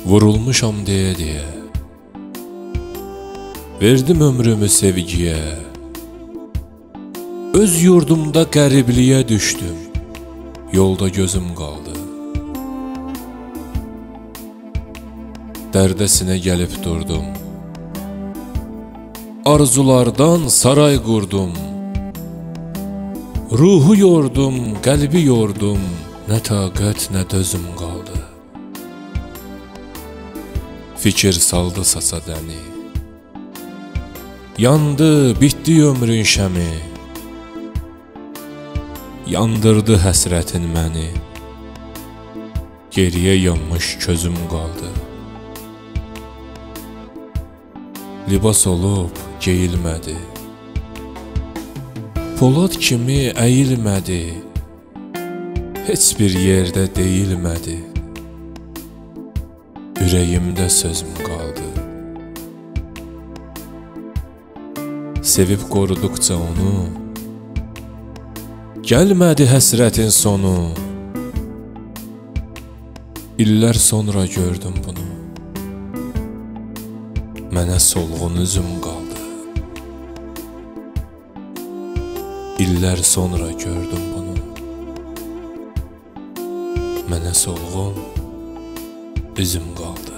Vurulmuşam deyə deyə Verdim ömrümü sevgiyə Öz yurdumda qəribliyə düşdüm. Yolda gözüm qaldı. Dərdəsinə gəlib durdum. Arzulardan saray qurdum. Ruhu yordum, qəlbi yordum. Nə taqət, nə dözüm qaldı Fikir saldı sasa dəni. Yandı, bitdi ömrün şəmi. Yandırdı həsrətin məni. Geriyə yanmış közüm qaldı. Libas olub geyilmədi. Polad kimi əyilmədi. Heç bir yerdə deyilmədi Ürəyimdə sözüm qaldı Sevib qoruduqca onu Gəlmədi həsrətin sonu. İllər sonra gördüm bunu. Mənə solğun üzüm qaldı İllər sonra gördüm bunu. Mənə solğun üzüm qaldı